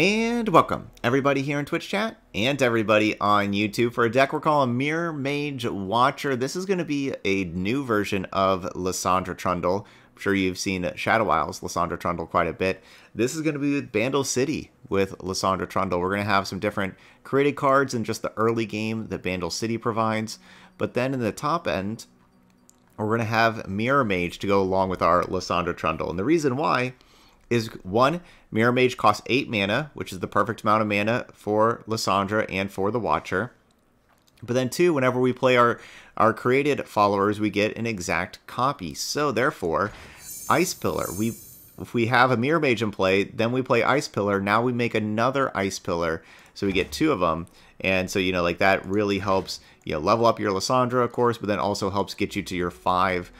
And welcome, everybody here in Twitch chat and everybody on YouTube for a deck we're calling Mirror Mage Watcher. This is going to be a new version of Lissandra Trundle. I'm sure you've seen Shadow Isles, Lissandra Trundle quite a bit. This is going to be with Bandle City with Lissandra Trundle. We're going to have some different created cards in just the early game that Bandle City provides. But then in the top end, we're going to have Mirror Mage to go along with our Lissandra Trundle. And the reason why is one, Mirror Mage costs 8 mana, which is the perfect amount of mana for Lissandra and for the Watcher. But then two, whenever we play our, our created followers, we get an exact copy. So therefore, Ice Pillar, we if we have a Mirror Mage in play, then we play Ice Pillar. Now we make another Ice Pillar, so we get two of them. And so, you know, like that really helps, you know, level up your Lissandra, of course, but then also helps get you to your five,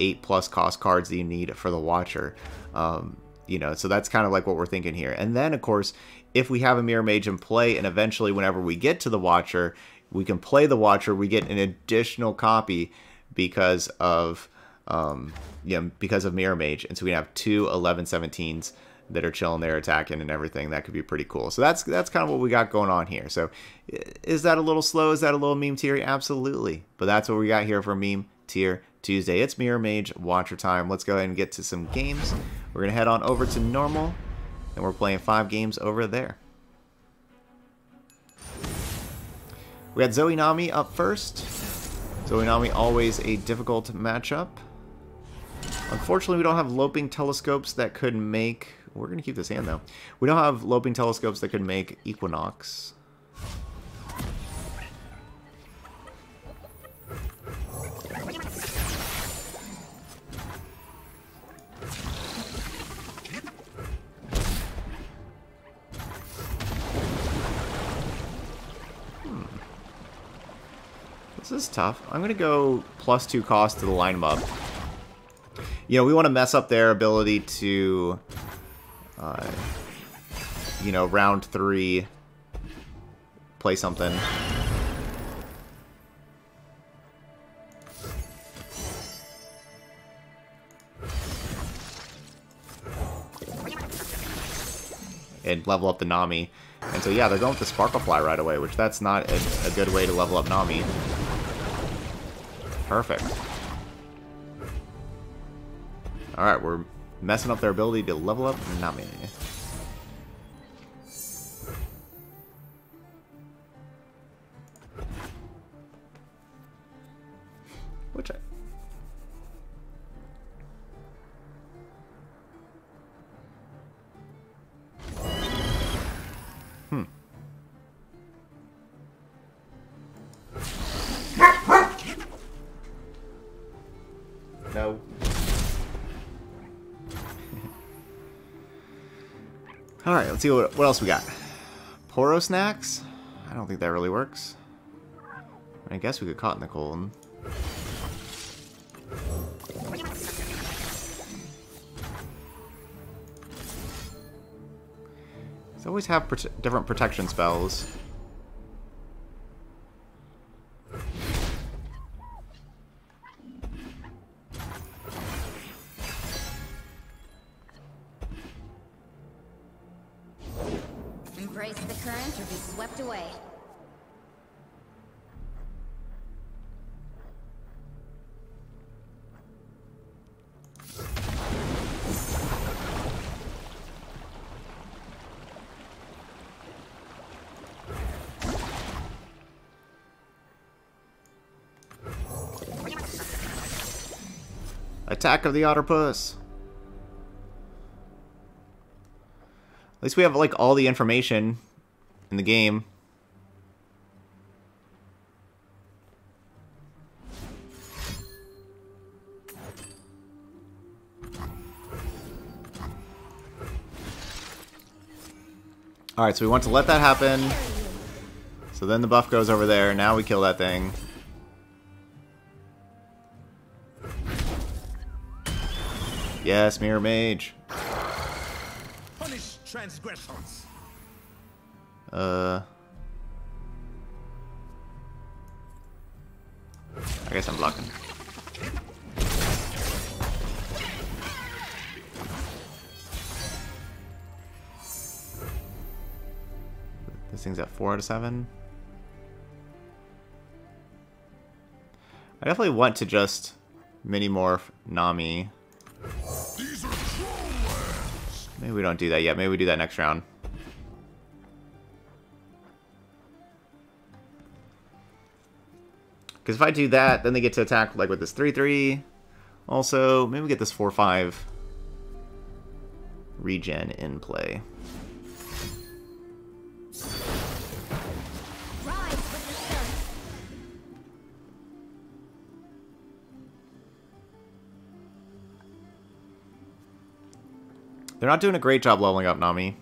eight plus cost cards that you need for the Watcher. Um, you know, so that's kind of like what we're thinking here. And then, of course, if we have a Mirror Mage in play, and eventually whenever we get to the Watcher, we can play the Watcher, we get an additional copy because of, um, you know, because of Mirror Mage. And so we have two 11-17s that are chilling there attacking and everything. That could be pretty cool. So that's that's kind of what we got going on here. So is that a little slow? Is that a little meme tier? Absolutely. But that's what we got here for meme tier Tuesday. It's Mirror Mage Watcher time. Let's go ahead and get to some games. We're going to head on over to normal, and we're playing five games over there. We had Zoe Nami up first. Zoe Nami always a difficult matchup. Unfortunately, we don't have Looping Telescopes that could make... We're going to keep this hand, though. We don't have Looping Telescopes that could make Equinox. This is tough. I'm going to go plus two cost to the line them up. You know, we want to mess up their ability to, uh, you know, round three, play something. And level up the Nami. And so, yeah, they're going with the Sparkle Fly right away, which that's not a, a good way to level up Nami. Perfect. Alright, we're messing up their ability to level up Nami. See what, what else we got. Poro snacks? I don't think that really works. I guess we could caught in the cold. They always have prote different protection spells. Of the Otterpus! At least we have like all the information in the game. Alright, so we want to let that happen. So then the buff goes over there. Now we kill that thing. Yes, Mirror Mage. Punish transgressions. Uh... I guess I'm blocking. This thing's at 4 out of 7. I definitely want to just mini-morph Nami. Maybe we don't do that yet. Maybe we do that next round. Because if I do that, then they get to attack like with this 3-3. Also, maybe we get this 4-5 regen in play. They're not doing a great job leveling up Nami.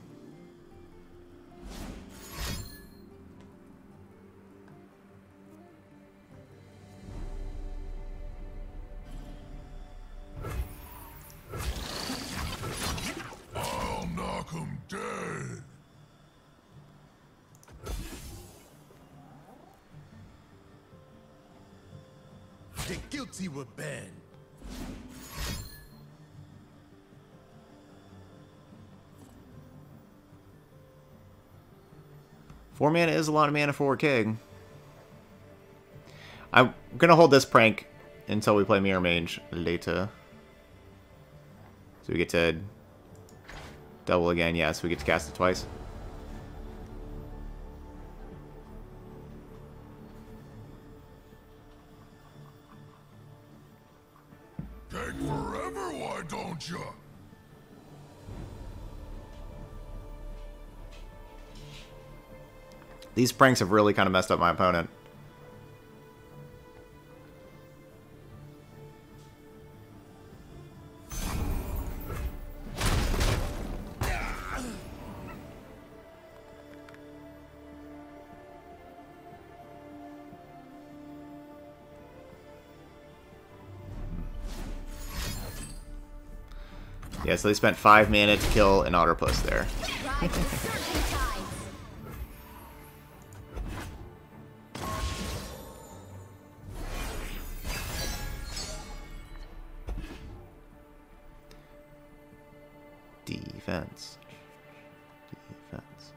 Mana is a lot of mana for King. I'm gonna hold this prank until we play Mirror Mage later. So we get to double again, yes, we get to cast it twice. These pranks have really kind of messed up my opponent. Yeah, so they spent five mana to kill an Otterpus there. Defense. Defense.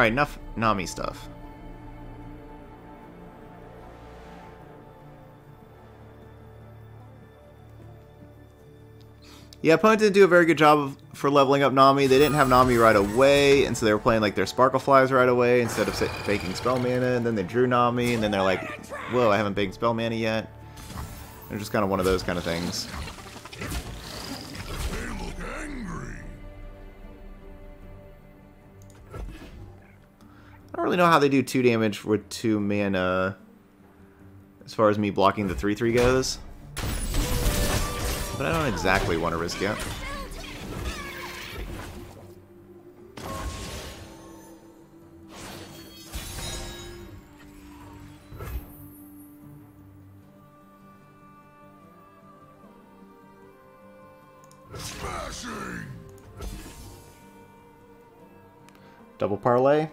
Alright, enough Nami stuff. Yeah, opponent didn't do a very good job of, for leveling up Nami. They didn't have Nami right away, and so they were playing like their Sparkle Flies right away instead of faking Spell Mana, and then they drew Nami, and then they're like, whoa, I haven't baked Spell Mana yet. They're just kind of one of those kind of things. Know how they do 2 damage with 2 mana as far as me blocking the 3-3 goes. But I don't exactly want to risk it. Double parlay.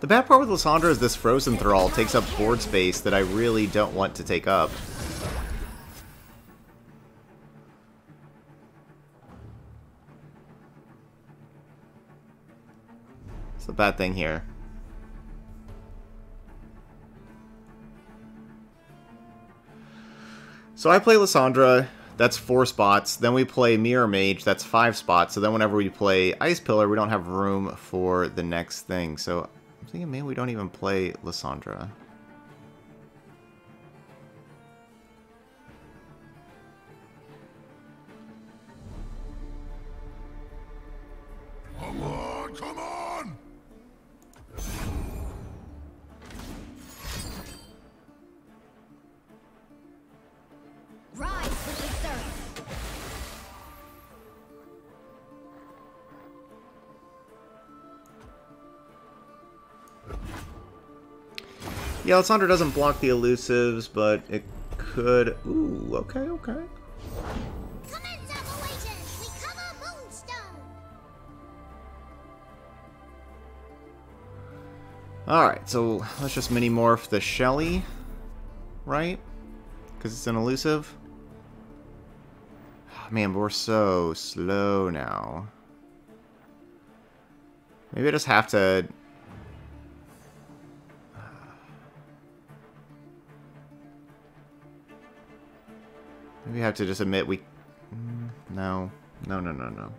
The bad part with Lissandra is this Frozen Thrall takes up board space that I really don't want to take up. It's the bad thing here. So I play Lissandra, that's four spots. Then we play Mirror Mage, that's five spots. So then whenever we play Ice Pillar, we don't have room for the next thing. So I'm thinking maybe we don't even play Lissandra. Yeah, Lissandra doesn't block the elusives, but it could... Ooh, okay, okay. Alright, so let's just mini-morph the Shelly, right? Because it's an elusive. Ah, man, but we're so slow now. Maybe I just have to... have to just admit we... Mm, No. No, no, no, no.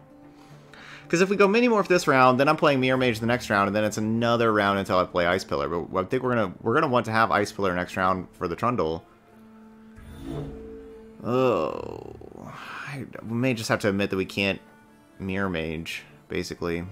Because if we go Mini-Morph this round, then I'm playing Mirror Mage the next round, and then it's another round until I play Ice Pillar. But I think we're gonna we're gonna want to have Ice Pillar next round for the Trundle. Oh, I, we may just have to admit that we can't Mirror Mage, basically.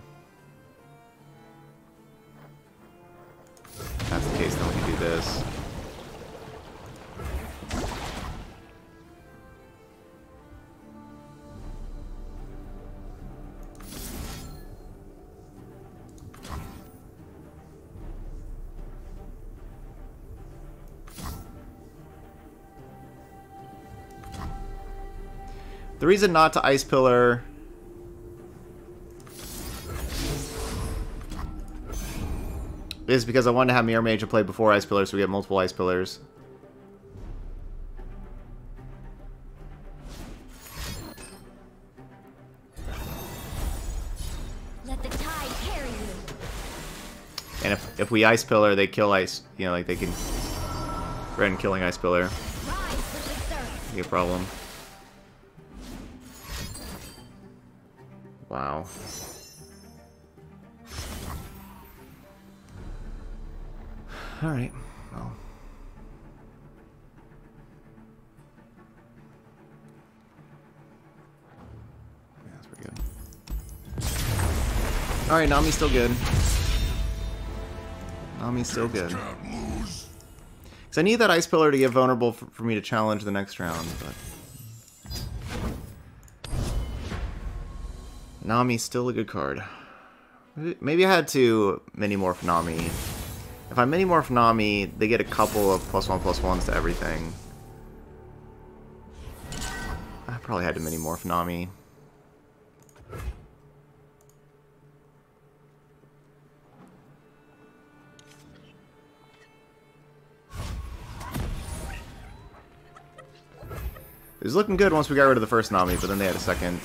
The reason not to Ice Pillar... is because I wanted to have Mirror Mage play before Ice Pillar so we get multiple Ice Pillars. Let the tide carry you. And if, if we Ice Pillar, they kill Ice... You know, like they can... Threaten killing Ice Pillar. Rise with the surf. Be a problem. Wow. Alright, well. Yeah, that's pretty good. Alright, Nami's still good. Nami's still good. Because I need that Ice Pillar to get vulnerable for, for me to challenge the next round, but... Nami's still a good card. Maybe- I had to mini-morph Nami. If I mini-morph Nami, they get a couple of plus one plus ones to everything. I probably had to mini-morph Nami. It was looking good once we got rid of the first Nami, but then they had a second.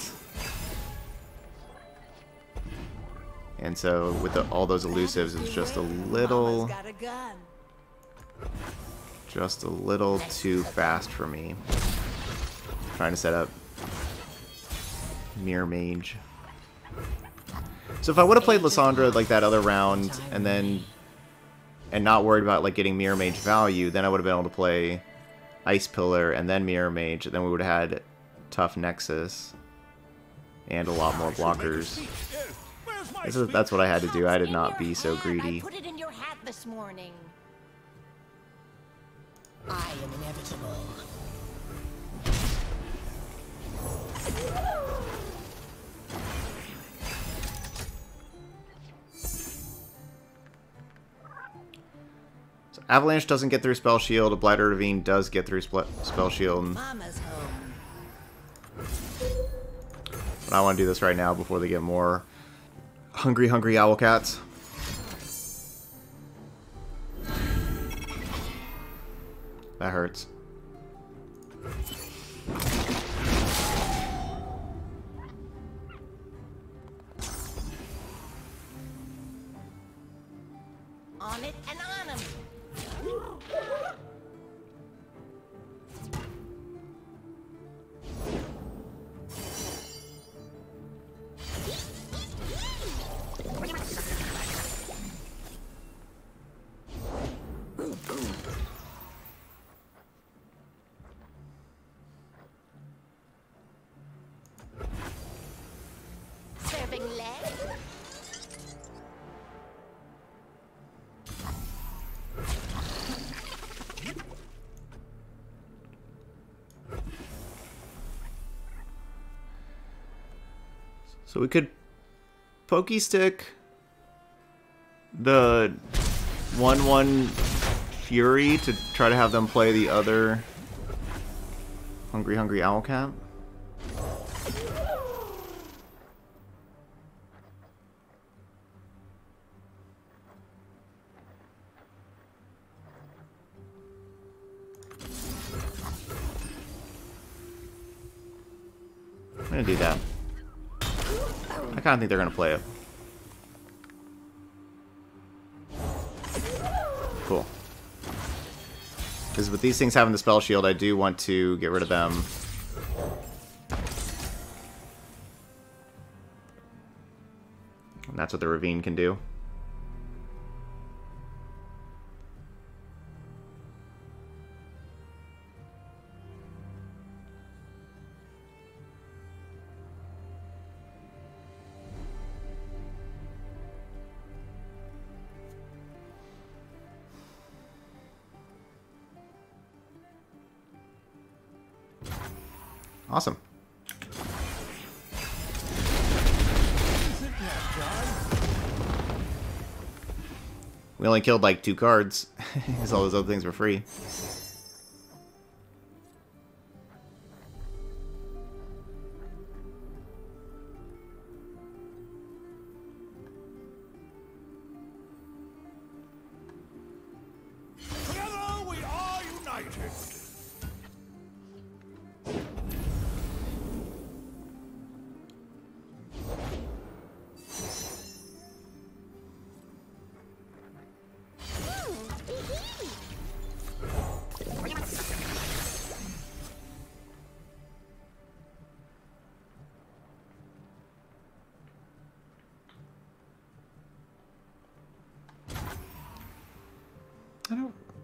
And so with the, all those elusives, it's just a little, Got a gun. just a little too fast for me. Trying to set up Mirror Mage. So if I would have played Lissandra like that other round, and then and not worried about like getting Mirror Mage value, then I would have been able to play Ice Pillar and then Mirror Mage. Then we would have had tough Nexus and a lot more blockers. This is, that's what I had to do. I did not be so I greedy. put it in your hat this morning. I am inevitable. So Avalanche doesn't get through Spell Shield. A Blighted Ravine does get through spl- Spell Shield. Mama's home. But I want to do this right now before they get more hungry, hungry owl cats. That hurts. Leg. So we could pokey stick the 1 1 Fury to try to have them play the other Hungry Hungry Owlcat. I'm kind of think they're gonna play it. Cool. Because with these things having the spell shield, I do want to get rid of them. And that's what the Ravine can do. Only killed like two cards, because all those other things were free.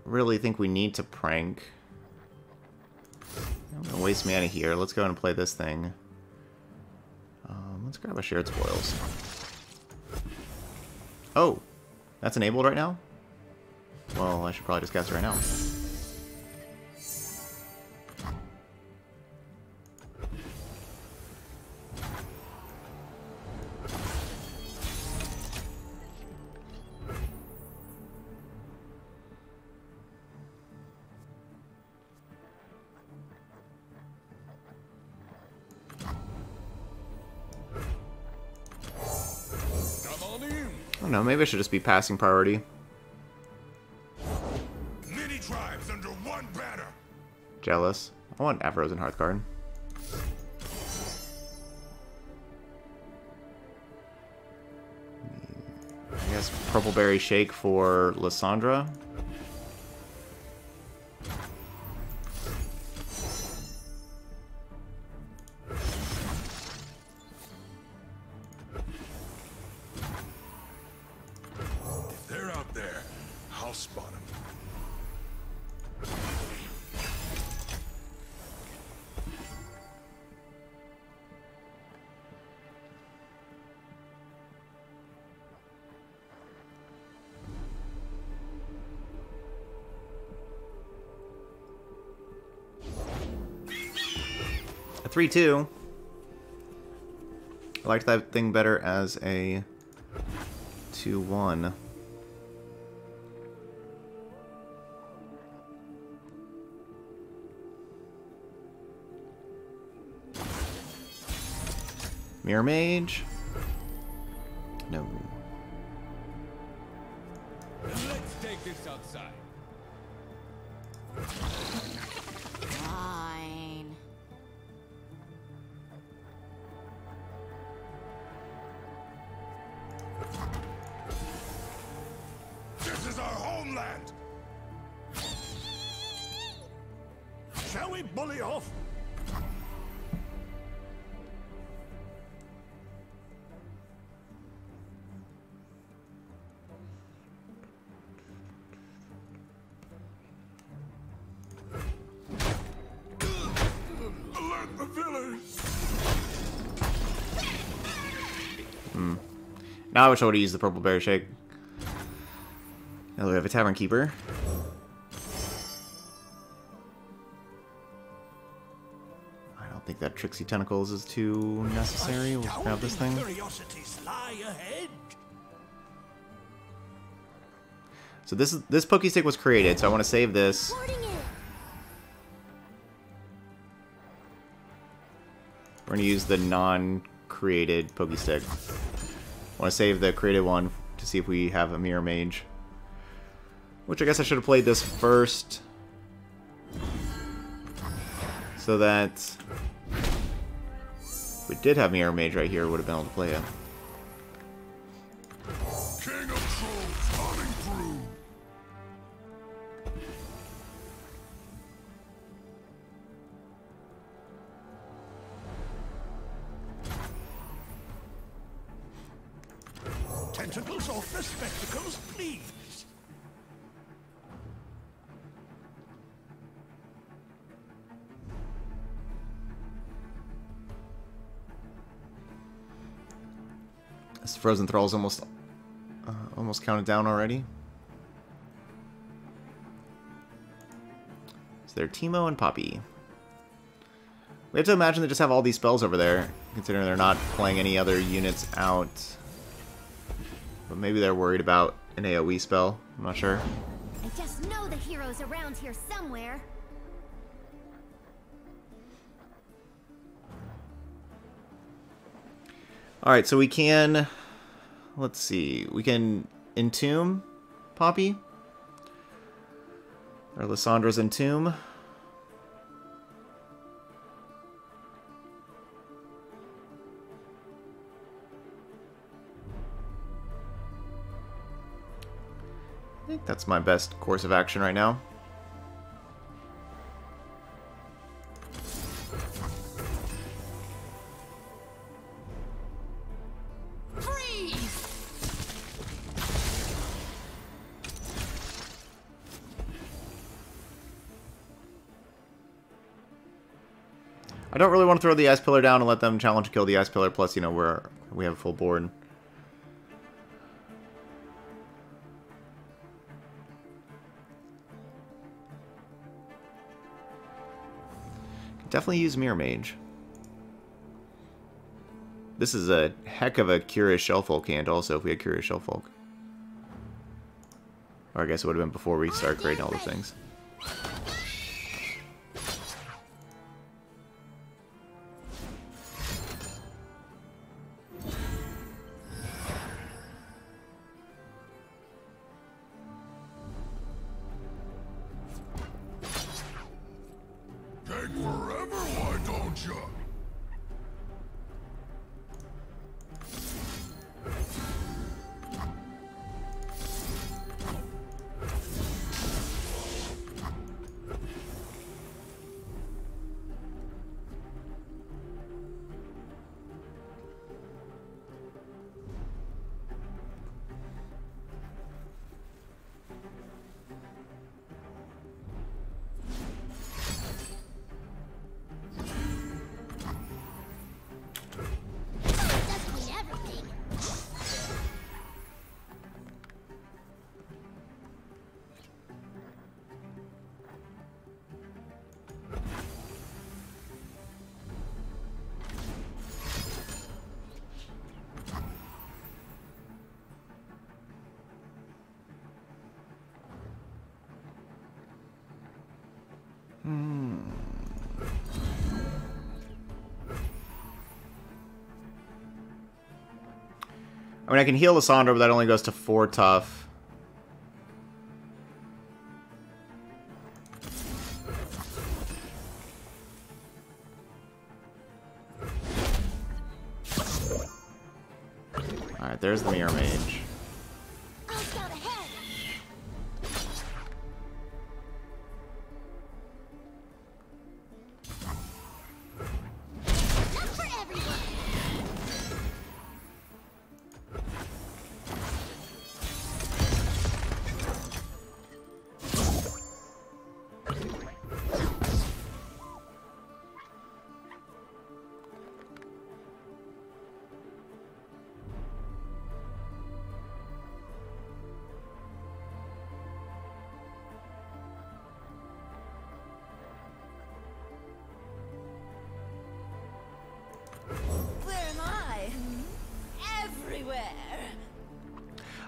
Really think we need to prank. I'm gonna waste mana here. Let's go and play this thing. Um, let's grab a shared spoils. Oh, that's enabled right now? Well, I should probably just cast it right now. Maybe I should just be passing priority. Many tribes under one banner. Jealous. I want Avarosan Hearthguard. I guess Purple Berry Shake for Lissandra. 3-2. I liked that thing better as a 2-1. Mirror Mage? Now I wish I would have used the purple berry shake. Now we have a tavern keeper. I don't think that Trixie Tentacles is too necessary. We'll grab this thing. So this is this Pokestick was created, so I want to save this. We're gonna use the non-created Pokestick. Want to save the created one to see if we have a Mirror Mage. Which I guess I should have played this first. So that if we did have Mirror Mage right here, would have been able to play it. Frozen Thrall's almost uh, almost counted down already. So they're Teemo and Poppy. We have to imagine they just have all these spells over there, considering they're not playing any other units out. But maybe they're worried about an AoE spell. I'm not sure. I just know the hero's around here somewhere. Alright, so we can... Let's see. We can entomb Poppy. Or Lissandra's entomb. I think that's my best course of action right now. I don't really want to throw the ice pillar down and let them challenge kill the ice pillar. Plus, you know, we're we have a full board. Definitely use Mirror Mage. This is a heck of a Curious Shellfolk hand also if we had Curious Shellfolk. Or I guess it would have been before we start creating all the things. I mean, I can heal Lissandra, but that only goes to 4 tough.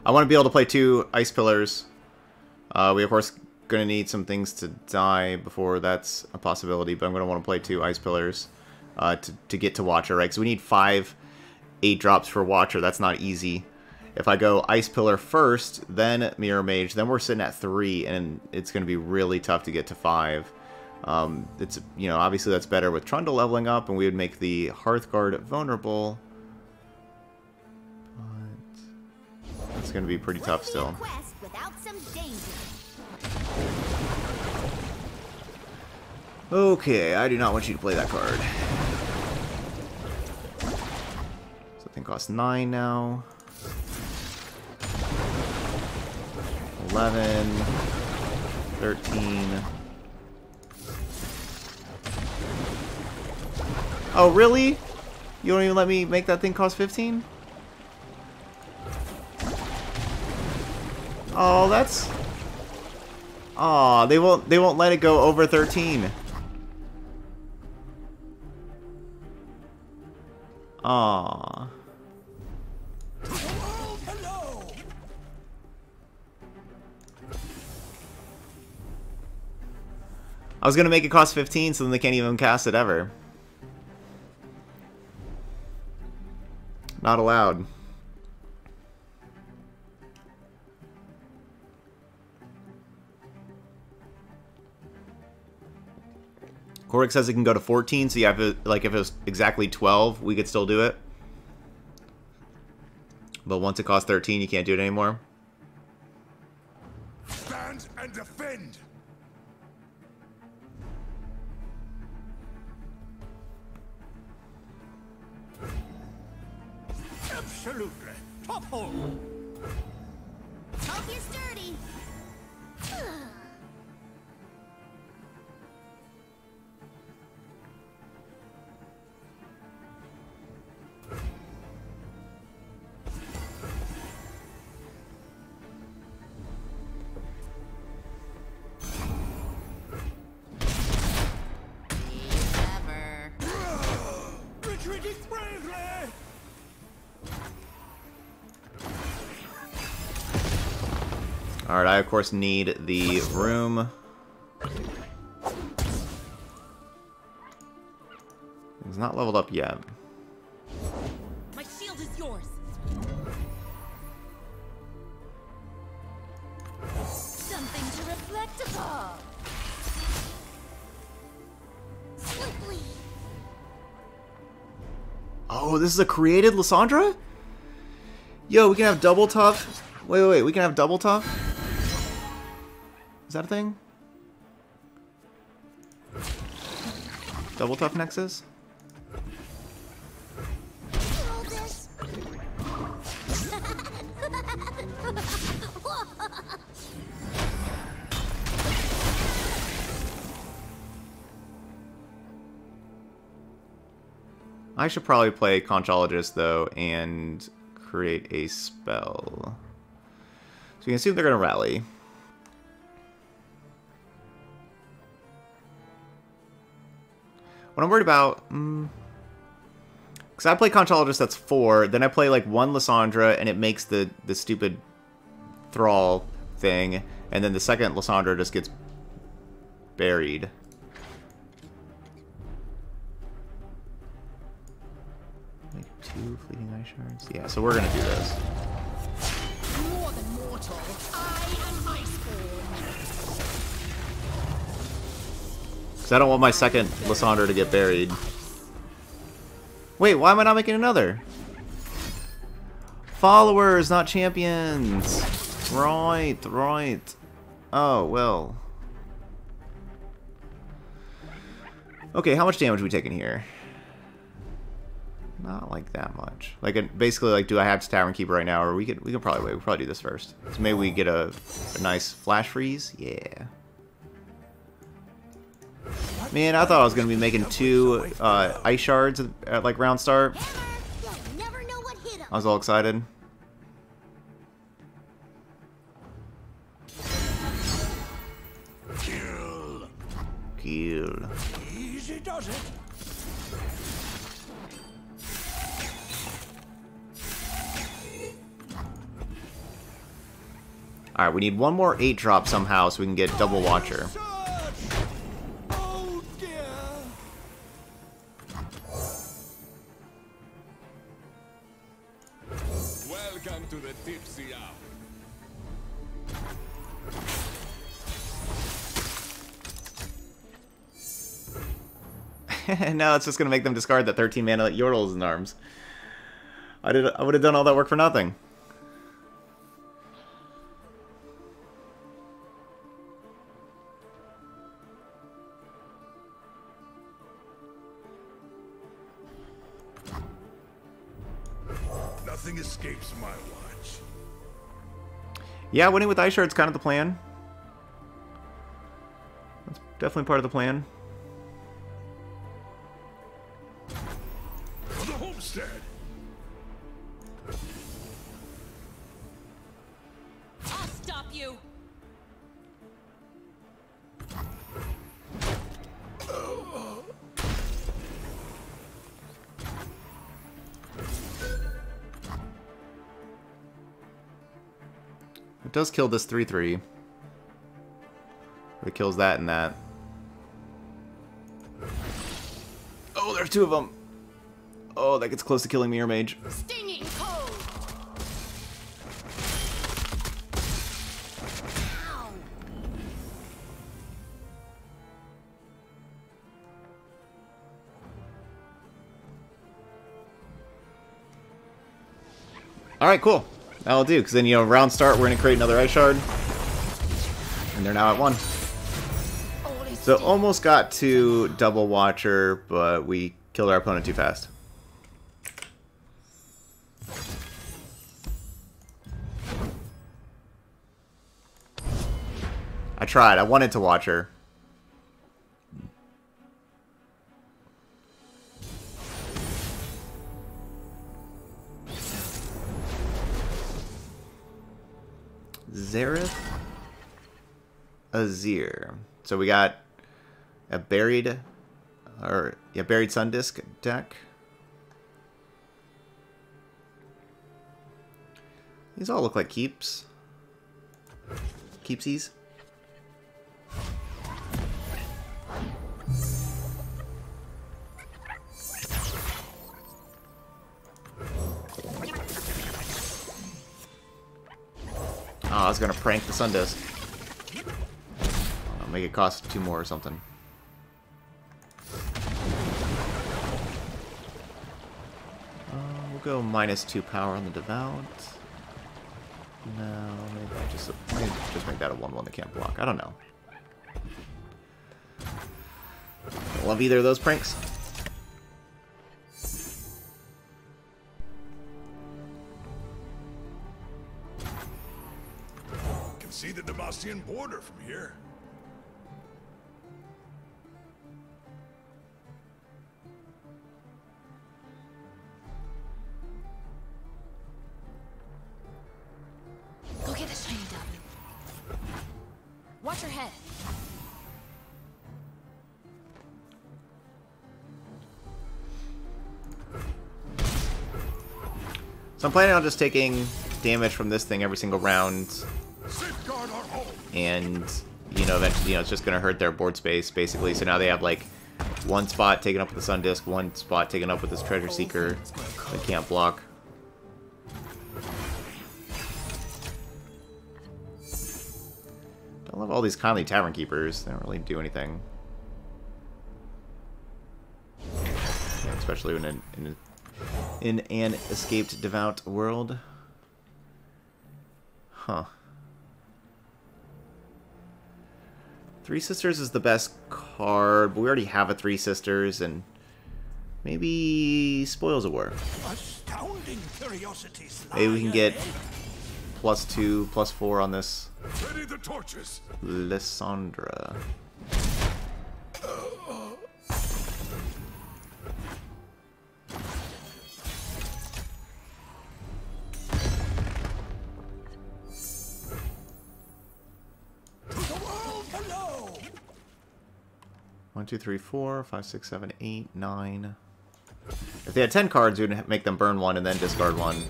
I want to be able to play two Ice Pillars. Uh, we, of course, going to need some things to die before that's a possibility, but I'm going to want to play two Ice Pillars uh, to, to get to Watcher, right? Because we need five 8 drops for Watcher. That's not easy. If I go Ice Pillar first, then Mirror Mage, then we're sitting at 3, and it's going to be really tough to get to 5. Um, it's, you know, obviously that's better with Trundle leveling up, and we would make the Hearthguard vulnerable. It's going to be pretty tough Wouldn't be a still. quest without some danger. Okay, I do not want you to play that card. So I costs 9 now. 11. 13. Oh, really? You don't even let me make that thing cost 15? Oh, that's... Aw, they won't they won't let it go over 13. Aw. I was gonna make it cost 15 so then they can't even cast it ever. Not allowed. Korik says it can go to 14, so you have to, like, if it was exactly 12, we could still do it. But once it costs 13, you can't do it anymore. Stand and defend! Absolutely. Top hole. Alright, I of course need the room. It's not leveled up yet. My shield is yours. Something to reflect upon. Oh, this is a created Lissandra? Yo, we can have double tough. Wait, wait, wait. We can have double tough? Is that a thing? Double tough Nexus? I should probably play Conchologist, though, and create a spell. So you can assume they're going to rally. What I'm worried about... Mm, because I play Conchologist, that's four. Then I play, like, one Lissandra, and it makes the, the stupid Thrall thing. And then the second Lissandra just gets buried. Like two fleeting eye shards? Yeah, so we're gonna do this. Because I don't want my second Lissandra to get buried. Wait, why am I not making another? Followers, not champions. Right, right. Oh, well. Okay, how much damage are we taking here? Not like that much. Like, uh, basically, like, do I have to Tavern Keeper right now, or we could we could probably wait. We'll probably do this first. So maybe we get a, a nice flash freeze. Yeah. Man, I thought I was gonna be making two uh, ice shards at, like round start. Hammer. You'll never know what hit 'em. I was all excited. Kill! Kill. Easy does it. Alright, we need one more 8 drop somehow so we can get double Watcher. Now it's just gonna make them discard that 13 mana that Yordles in arms. I did I would have done all that work for nothing. Nothing escapes my watch. Yeah, winning with Ice Shard's kind of the plan. That's definitely part of the plan. Does kill this 3-3. It kills that and that. Oh, there's two of them. Oh, that gets close to killing me Mirror Mage. Stinging cold. Ow! Alright, cool. That'll do, because then, you know, round start, we're going to create another Ice Shard. And they're now at one. So almost got to double Watcher, but we killed our opponent too fast. I tried. I wanted to watch her. Xerath Azir. So we got a buried or yeah, buried sun disc deck. These all look like keeps. Keepsies. Was gonna prank the sun disc. Uh, make it cost two more or something. Uh, we'll go minus two power on the devout. No, maybe I just maybe just make that a one-one that can't block. I don't know. Don't love either of those pranks. See the Demacian border from here. Go get the shiny dove. Watch your head. So I'm planning on just taking damage from this thing every single round, Safeguard our home. And you know, eventually, you know, it's just gonna hurt their board space basically. So now they have like one spot taken up with the Sun Disc, one spot taken up with this Treasure Seeker that can't block. Don't love all these kindly Tavern Keepers. They don't really do anything. Yeah, especially in in, in an escaped devout world. Huh. Three Sisters is the best card, but we already have a Three Sisters, and maybe Spoils of War. Maybe we can get plus two, plus four on this Ready the torches. Lissandra. Two, three, four, five, six, seven, eight, nine. If they had ten cards, we would make them burn one and then discard one.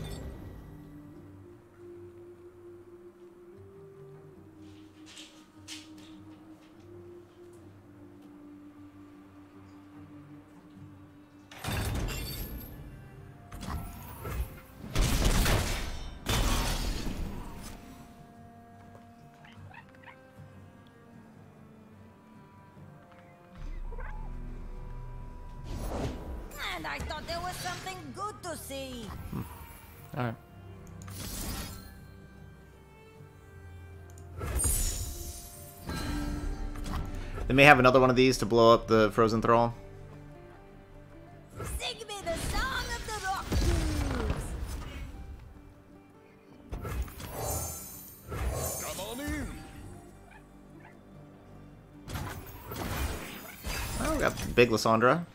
May have another one of these to blow up the frozen thrall. Sing me the song of the rock Tubes. Come on in. Oh, we got Big Lissandra.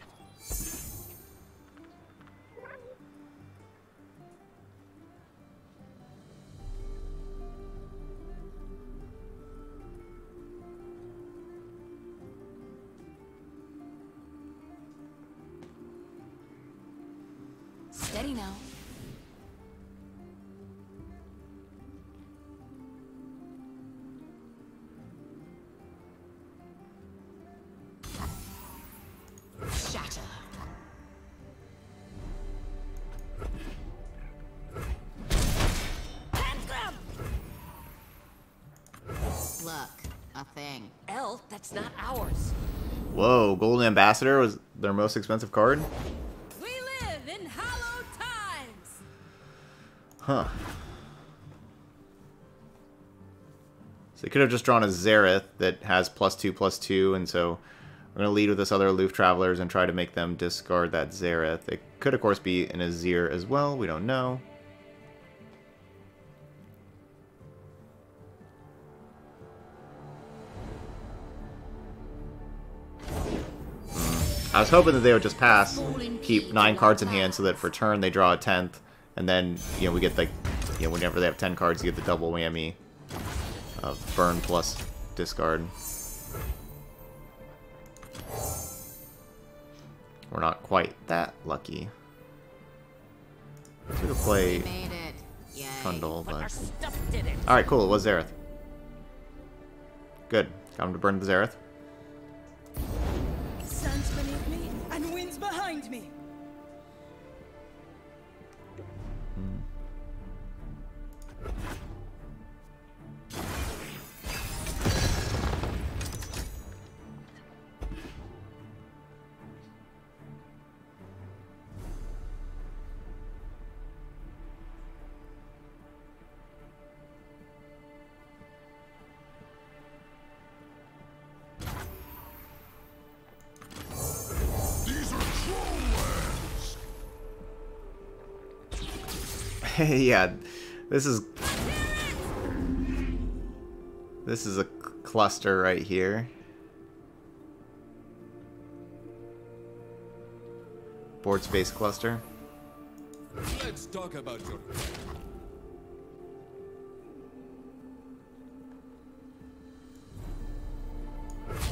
That's not ours. Whoa, Golden Ambassador was their most expensive card? We live in hallowed times. Huh. So they could have just drawn a Xerath that has plus two, plus two, and so we're going to lead with this other Aloof Travelers and try to make them discard that Xerath. It could, of course, be an Azir as well. We don't know. I was hoping that they would just pass, keep nine cards in hand, so that for turn they draw a tenth, and then you know we get like, you know, whenever they have ten cards, you get the double whammy of burn plus discard. We're not quite that lucky. Should have played Made Trundle, But our but stuff did it. all right, cool. It was Xerath. Good. Got him to burn the Xerath. Sun's beneath me yeah, this is this is a cluster right here. Board space cluster. Let's talk about your.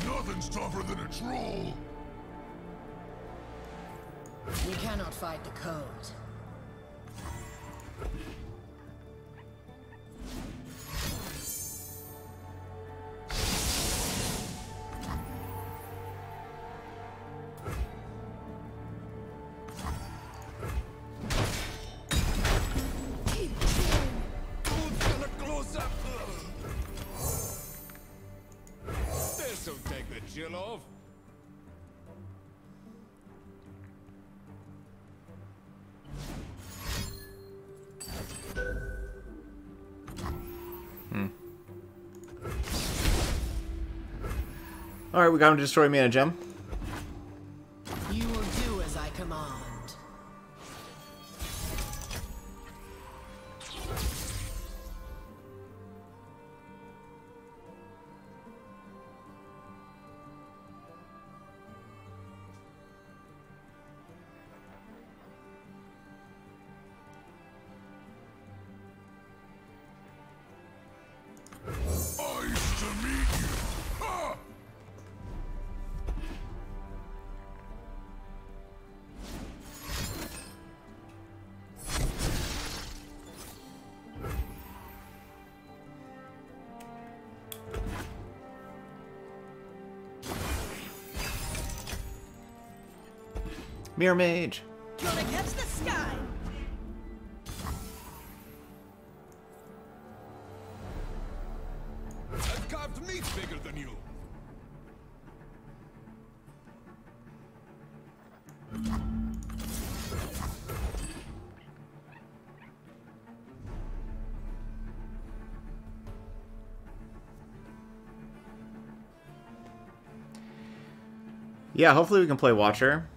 Nothing's tougher than a troll. We cannot fight the code. All right, we got him to destroy mana gem. Mirror Mage. Gonna catch the sky. I've carved meat bigger than you. Yeah, hopefully we can play Watcher.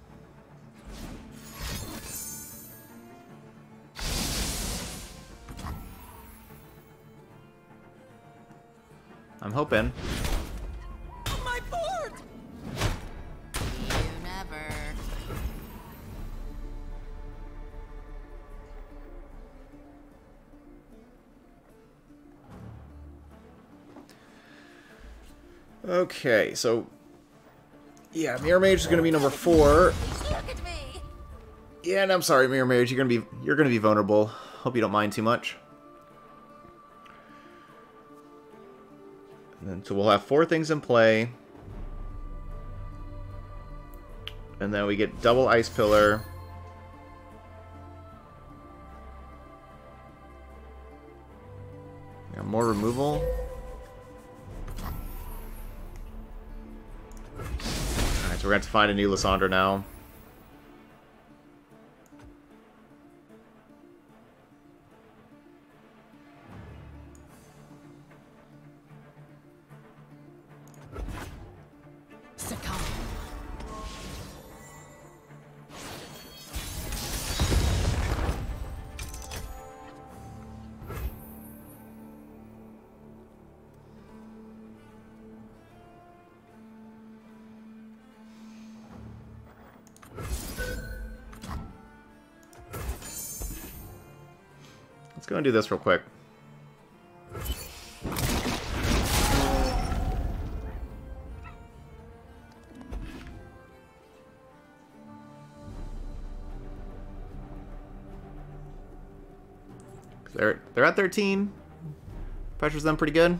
So yeah, Mirror Mage is going to be number four. Yeah, and I'm sorry, Mirror Mage, you're to be you're to be vulnerable. Hope you don't mind too much. And then, so we'll have four things in play. And then we get double Ice Pillar. Have to find a new Lissandra now. Do this real quick. They're they're at 13. Pressure's them pretty good.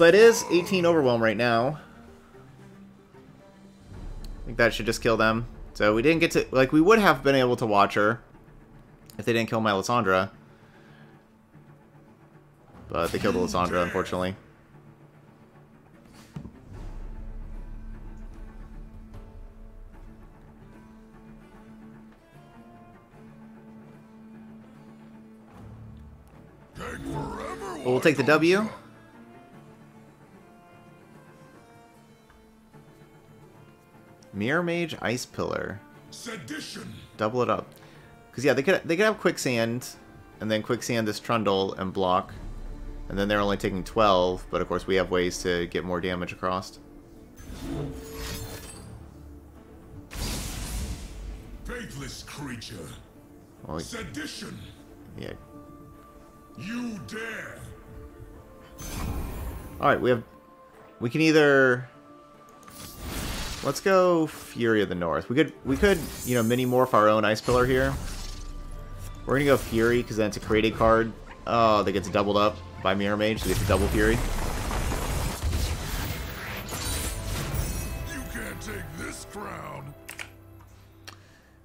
So that is 18 overwhelm right now. I think that should just kill them. So we didn't get to like we would have been able to watch her if they didn't kill my Lissandra. But they killed the Lissandra, unfortunately. we'll take the W. Mirror Mage Ice Pillar. Sedition. Double it up. Because yeah, they could they could have quicksand, and then quicksand this trundle and block, and then they're only taking 12. But of course, we have ways to get more damage across. Faithless creature. Well, Sedition. yeah. You dare. All right, we have. We can either. Let's go Fury of the North. We could we could you know mini morph our own Ice Pillar here. We're gonna go Fury because then it's a created card. Oh, that gets doubled up by Mirror Mage, so we get the double Fury. You can't take this crown.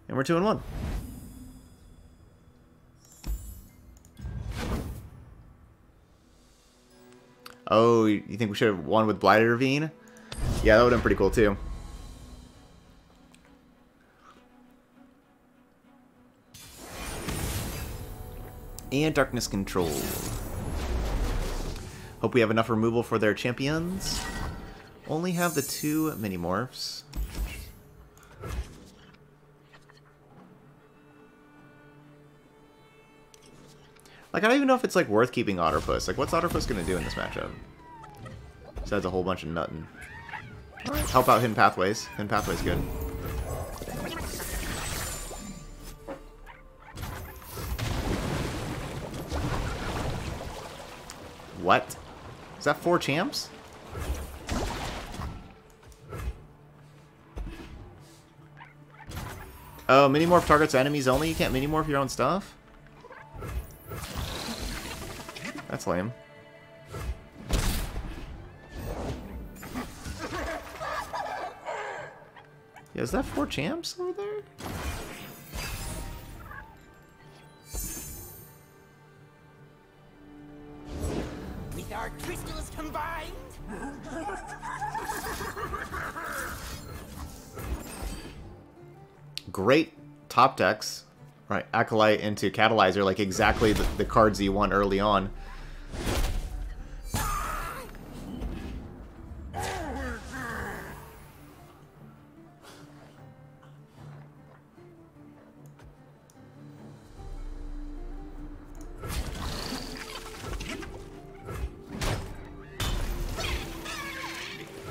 And we're two and one. Oh, you you think we should have won with Blighted Ravine? Yeah, that would have been pretty cool too. And Darkness Control. Hope we have enough removal for their champions. Only have the two mini morphs. Like, I don't even know if it's, like, worth keeping Otterpus. Like, what's Otterpus gonna do in this matchup? Besides a whole bunch of. Alright, help out Hidden Pathways. Hidden Pathways good. What? Is that four champs? Oh, mini morph targets enemies only? You can't mini morph your own stuff? That's lame. Yeah, is that four champs over there? Top decks. Right, Acolyte into Catalyzer, like exactly the, the cards you want early on.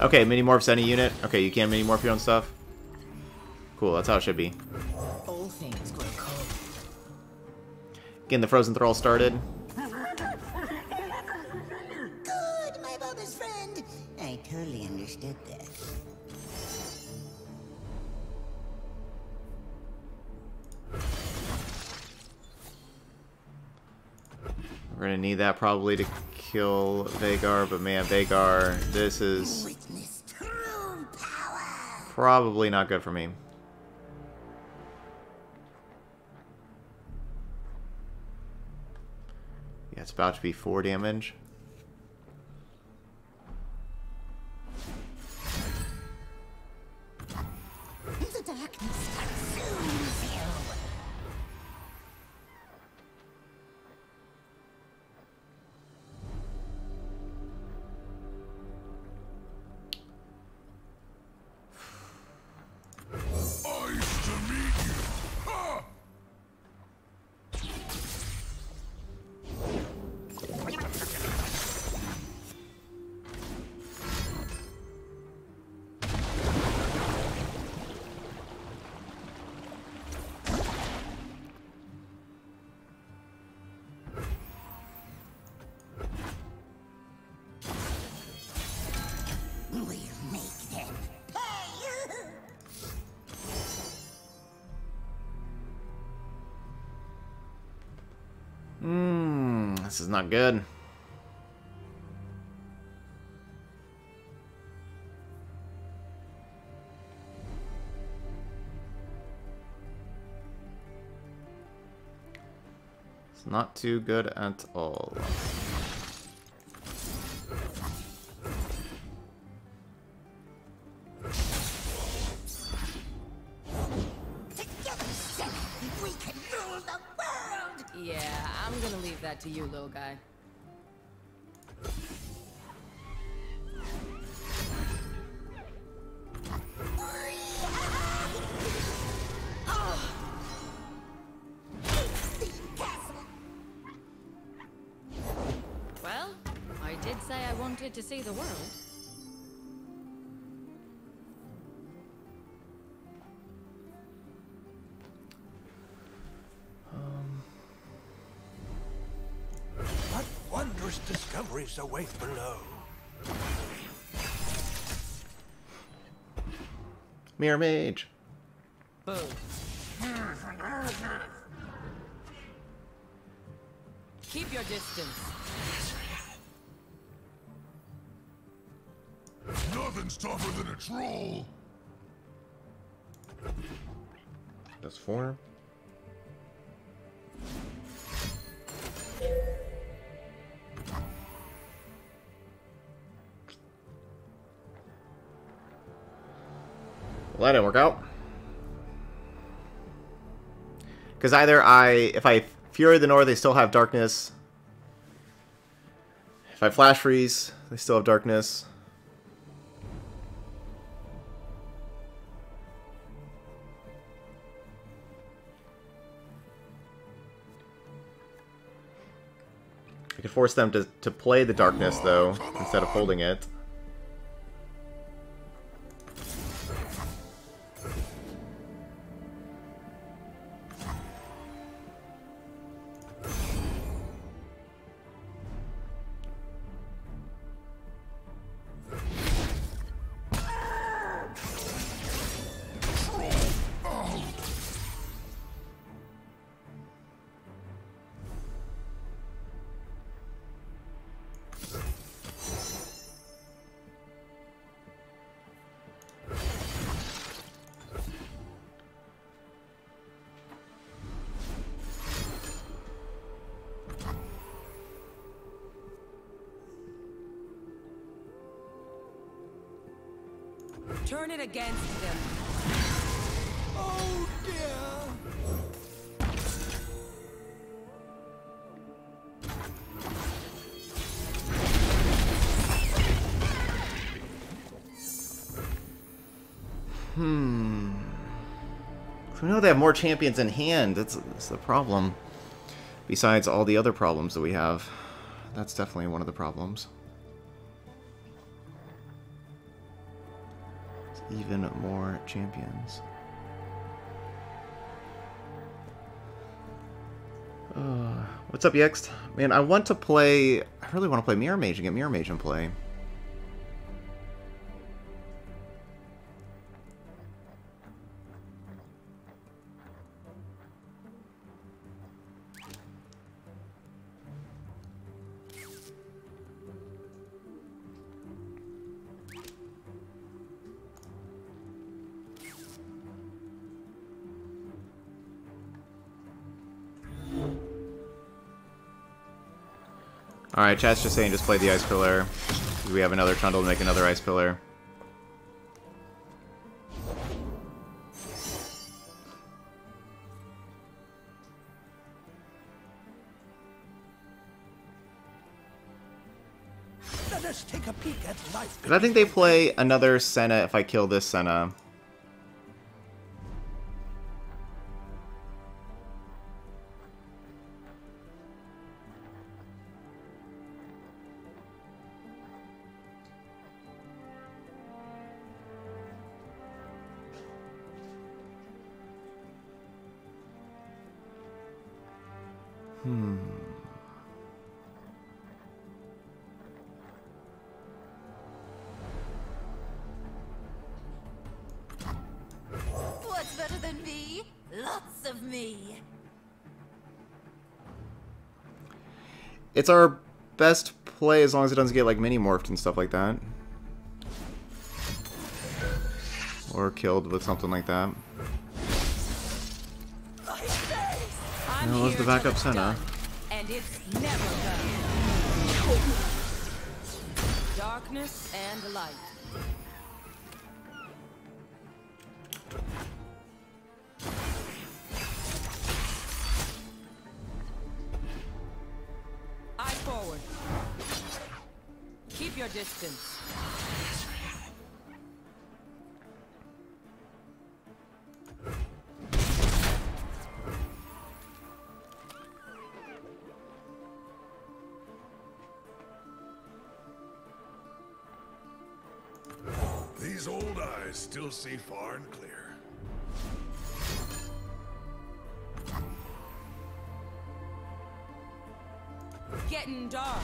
Okay, mini morphs any unit. Okay, you can mini morph your own stuff. Cool, that's how it should be. All things grow cold. Getting the Frozen Thrall started. Good, my mother's friend. I totally understood that. We're gonna need that probably to kill Veigar, but man, Veigar, this is Witness true power. probably not good for me. It's about to be 4 damage. This is not good. It's not too good at all. To you, little guy. Discoveries await below. Mirror Mage. Boo. Keep your distance. Nothing's tougher than a troll. That's four. Well, that didn't work out. Because either I, if I Fury the North, they still have darkness. If I Flash Freeze, they still have darkness. I could force them to, to play the darkness, though, instead of holding it. They have more champions in hand. That's, that's the problem. Besides all the other problems that we have. That's definitely one of the problems. Even more champions. Uh, what's up, Yext? Man, I want to play... I really want to play Mirror Mage and get Mirror Mage in play. Alright, chat's just saying just play the Ice Pillar. We have another Trundle to make another Ice Pillar. Let us take a peek at life. Because I think they play another Senna if I kill this Senna. It's our best play as long as it doesn't get like mini morphed and stuff like that. Or killed with something like that. I'm That was the backup it's Senna. And it's never done. Darkness and light. Still see far and clear. Getting dark.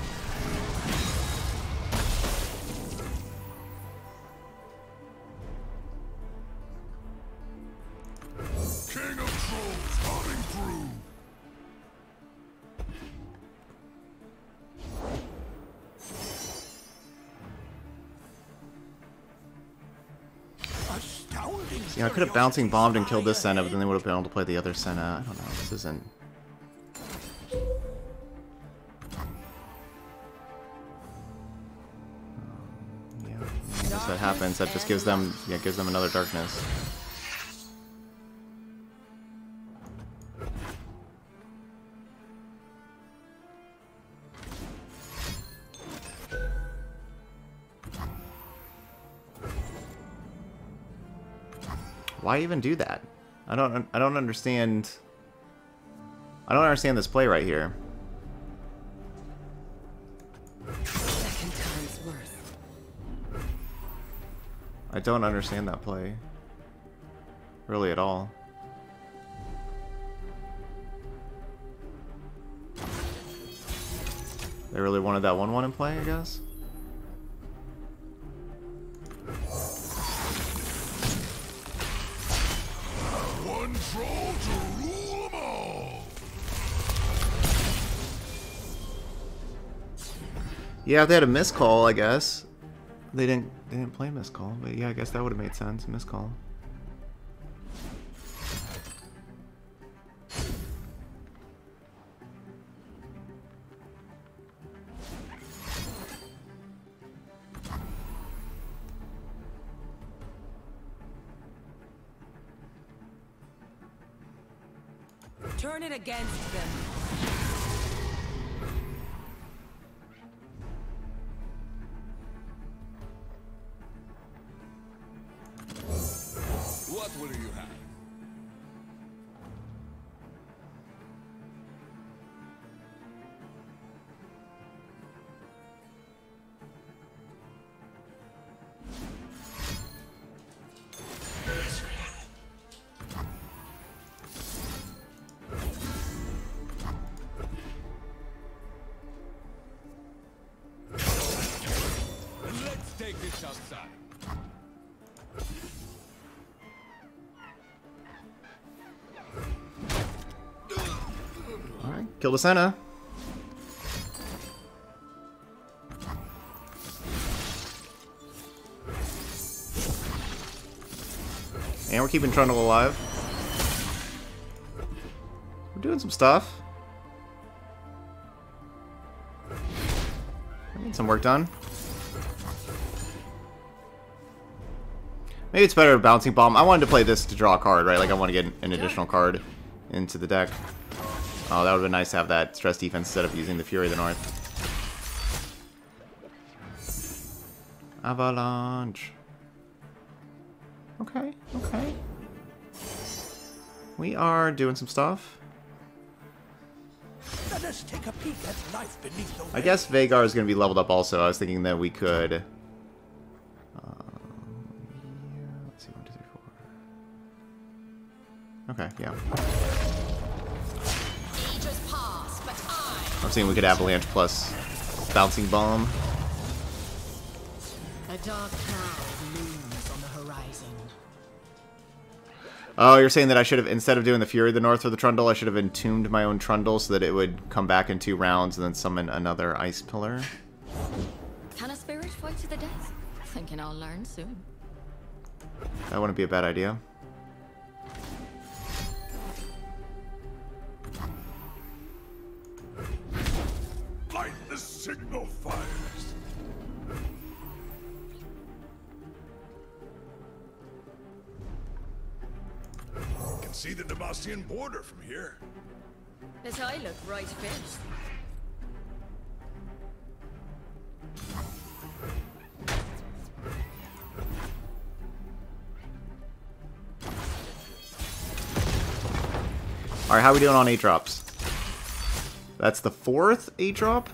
Astounding. Yeah, I could have bouncing bombed and killed this Senna, but then they would have been able to play the other Senna. I don't know. This isn't. Um, Yeah, guess that happens. That just gives them, yeah, gives them another darkness. Why even do that? I don't. I don't understand. I don't understand this play right here. Second time's worth. I don't understand that play. Really at all. They really wanted that 1-1 in play, I guess? Yeah, if they had a miss call, I guess. They didn't they didn't play miss call, but yeah, I guess that would have made sense. Miss kill the Senna. And we're keeping Trundle alive. We're doing some stuff. Getting some work done. Maybe it's better bouncing bomb. I wanted to play this to draw a card, right? Like I want to get an additional card into the deck. Oh, that would have been nice to have that stress defense instead of using the Fury of the North. Avalanche. Okay, okay. We are doing some stuff. Let us take a peek at life beneath the I guess Veigar is going to be leveled up also. I was thinking that we could... Um, yeah, let's see, one, two, three, four. Okay, yeah. I'm seeing we could Avalanche plus Bouncing Bomb. a dark cloud looms on the horizon. Oh, you're saying that I should have, instead of doing the Fury of the North or the Trundle, I should have entombed my own Trundle so that it would come back in two rounds and then summon another Ice Pillar? Can a spirit fight to the death? Thinking I'll learn soon. That wouldn't be a bad idea. Signal fires. Can see the Demacian border from here. As I look right fit. Alright, how are we doing on 8 drops? That's the fourth 8 drop?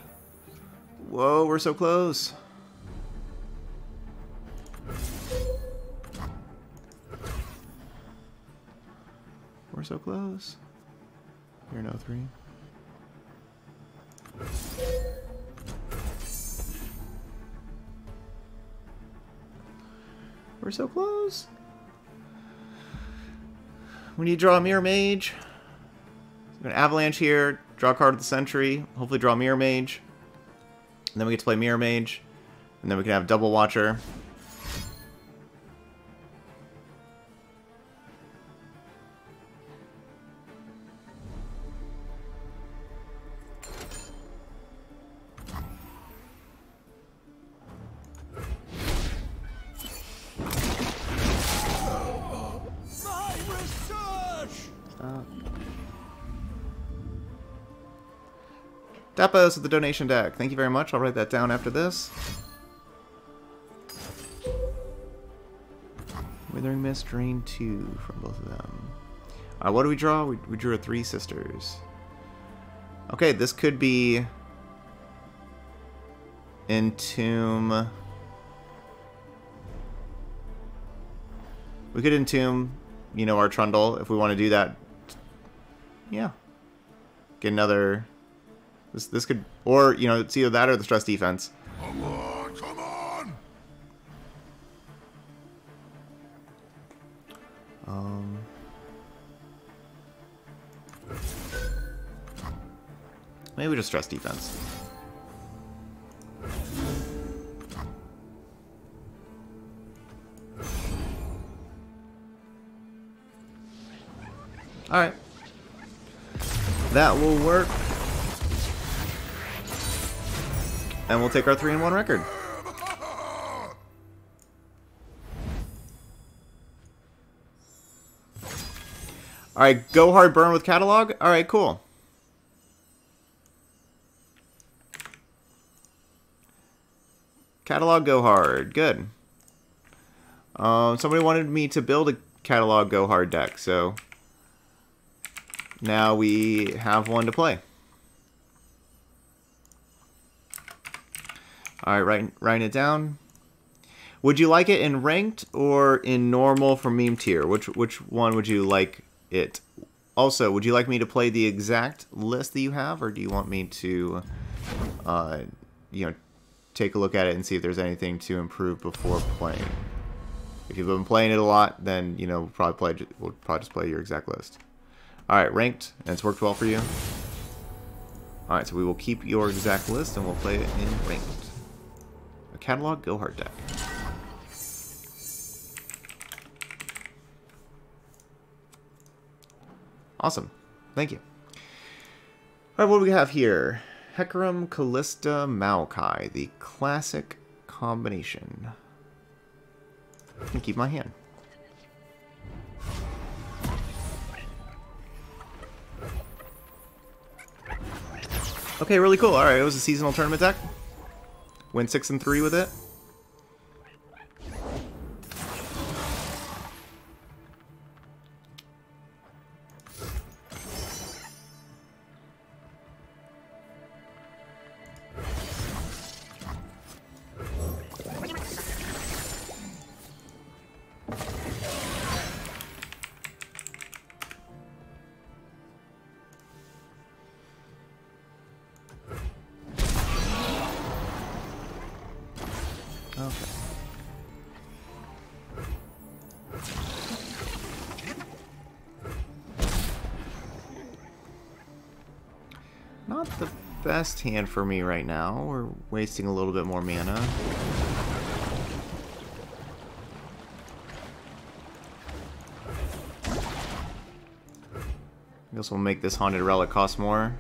Whoa, we're so close. We're so close. You're no 3. We're so close. We need to draw a Mirror Mage. We're Avalanche here, draw a card of the Century, hopefully draw Mirror Mage. And then we get to play Mirror Mage. And then we can have Double Watcher. With the donation deck. Thank you very much. I'll write that down after this. Withering Mist, Drain 2 from both of them. Uh, what do we draw? We, we drew a Three Sisters. Okay, this could be... Entomb... We could entomb, you know, our Trundle if we want to do that. Yeah. Get another... This, this could... Or, you know, it's either that or the stress defense. Come on, come on! Um... Maybe just stress defense. Alright. That will work. And we'll take our 3 and 1 record. All right, go hard burn with catalog. All right, cool. Catalog go hard. Good. Um, somebody wanted me to build a catalog go hard deck, so now we have one to play. All right, writing it down. Would you like it in ranked or in normal for meme tier? Which which one would you like it? Also, would you like me to play the exact list that you have, or do you want me to, uh, you know, take a look at it and see if there's anything to improve before playing? If you've been playing it a lot, then you know we'll probably play. We'll probably just play your exact list. All right, ranked, and it's worked well for you. All right, so we will keep your exact list and we'll play it in ranked. A catalog go hard deck. Awesome. Thank you. Alright, what do we have here? Hecarim, Kalista, Maokai. The classic combination. I'm keep my hand. Okay, really cool. Alright, it was a seasonal tournament deck. Win 6 and 3 with it. Not the best hand for me right now. We're wasting a little bit more mana. I guess we'll make this Haunted Relic cost more.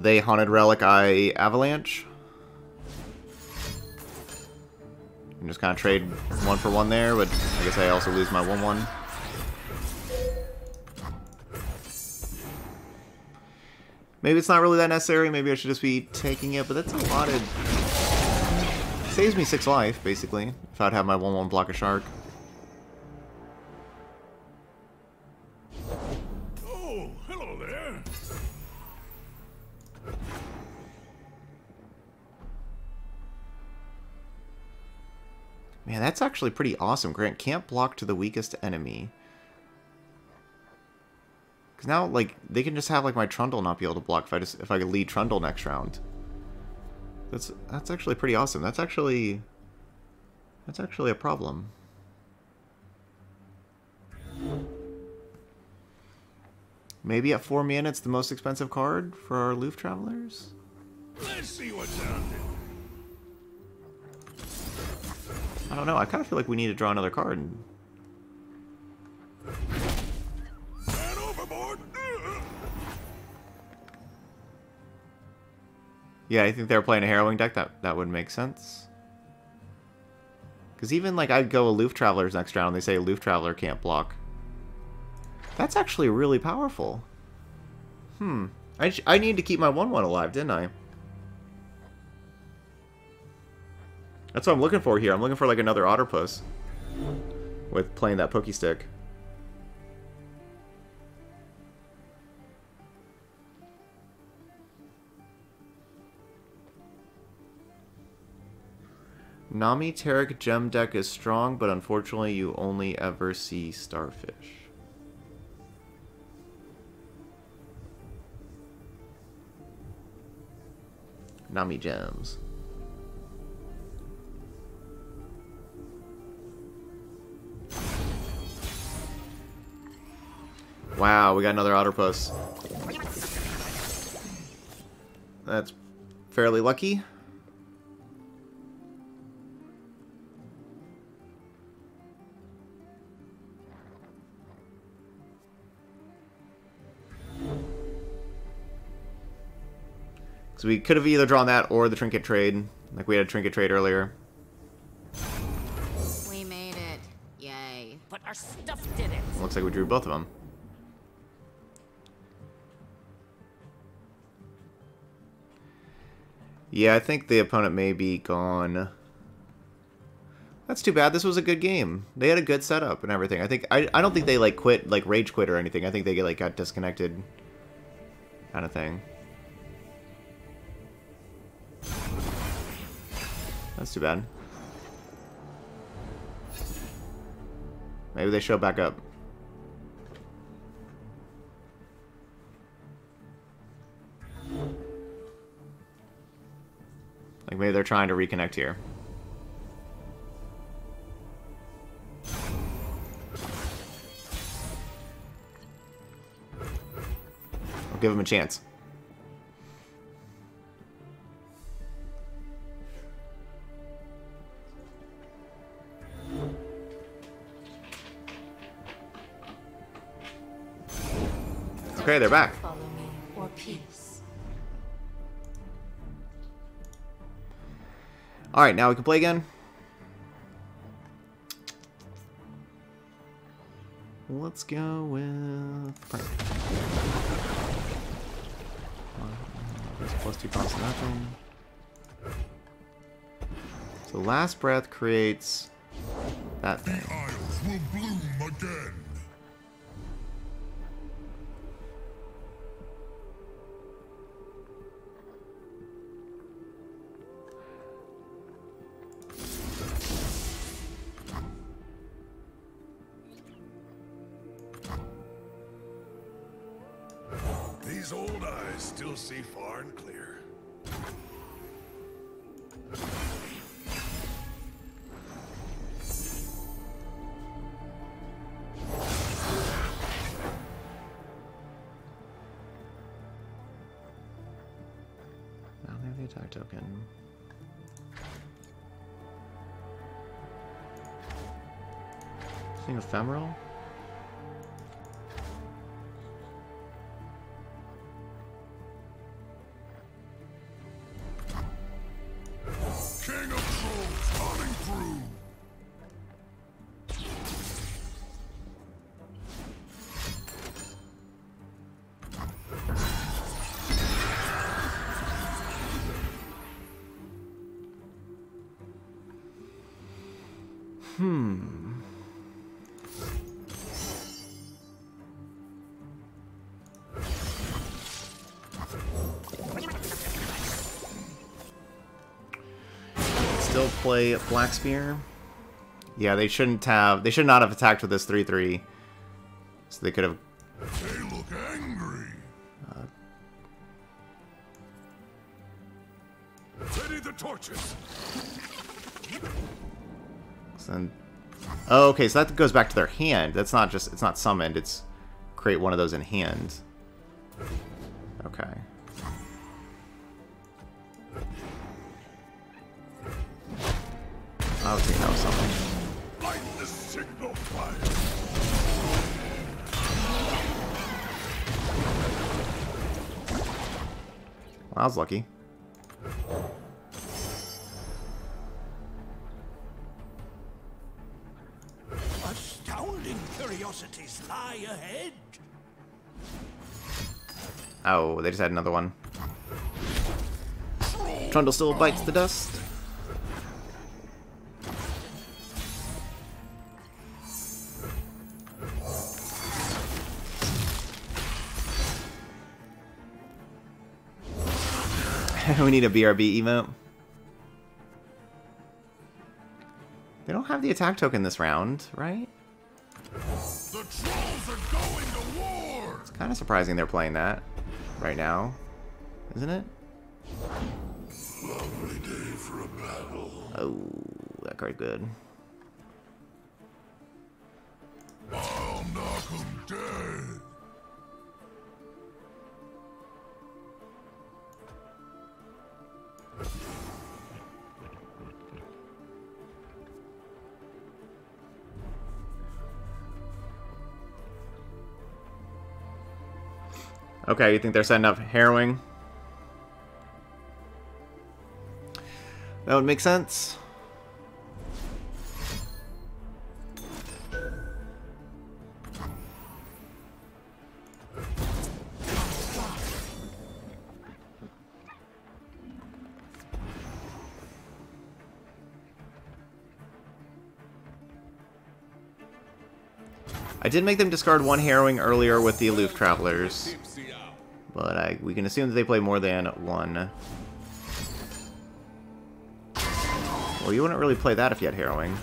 They Haunted Relic, I Avalanche. I'm just kind of trade one for one there, but I guess I also lose my 1-1. Maybe it's not really that necessary. Maybe I should just be taking it, but that's a lot of... saves me 6 life, basically, if I'd have my 1-1 block a shark. Actually pretty awesome. Grant can't block to the weakest enemy. Because now, like, they can just have, like, my Trundle not be able to block if I just, if I lead Trundle next round. That's, that's actually pretty awesome. That's actually, that's actually a problem. Maybe at 4 mana it's the most expensive card for our Aloof Travelers? Let's see what's out there. I don't know. I kind of feel like we need to draw another card. And... Yeah, I think they're playing a Harrowing deck. That that would make sense. Because even, like, I'd go Aloof Travelers next round, they say Aloof Traveler can't block. That's actually really powerful. Hmm. I, I need to keep my 1-1 alive, didn't I? That's what I'm looking for here. I'm looking for, like, another Otterpus With playing that Pokey Stick. Nami Taric Gem deck is strong, but unfortunately you only ever see Starfish. Nami Gems. Wow, we got another Otterpus. That's fairly lucky. So we could have either drawn that or the trinket trade, like we had a trinket trade earlier. We made it. Yay. But our stuff did it. Looks like we drew both of them. Yeah, I think the opponent may be gone. That's too bad. This was a good game. They had a good setup and everything. I think I, I don't think they like quit like rage quit or anything. I think they like got disconnected kind of thing. That's too bad. Maybe they show back up. Like maybe they're trying to reconnect here. I'll give them a chance. Okay, they're back. Alright, now we can play again. Let's go with. That's plus two nothing. So last breath creates that thing. Play Black Spear. Yeah, they shouldn't have. They should not have attacked with this 3 3. So they could have. They look angry. Ready the torches. Then, oh, okay, so that goes back to their hand. That's not just. It's not summoned. It's create one of those in hand. Was lucky. Astounding curiosities lie ahead. Oh, they just had another one. Trundle still bites the dust. we need a BRB emote. They don't have the attack token this round, right? The trolls are going to war. Kind of surprising they're playing that right now, isn't it? Lovely day for a battle. Oh, that card good. I'll knock dead. Okay, you think they're setting up harrowing? That would make sense. I did make them discard one harrowing earlier with the aloof travelers, but I, we can assume that they play more than one. Well, you wouldn't really play that if you had harrowing.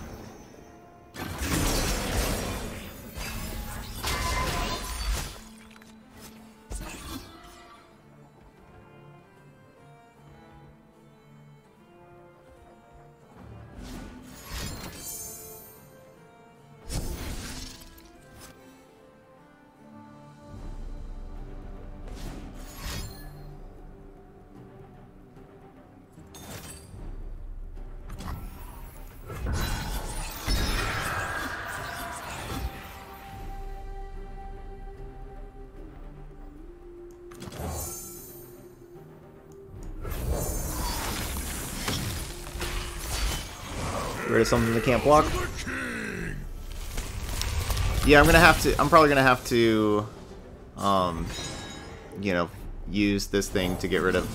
Something that can't block. Yeah, I'm gonna have to. I'm probably gonna have to, um, you know, use this thing to get rid of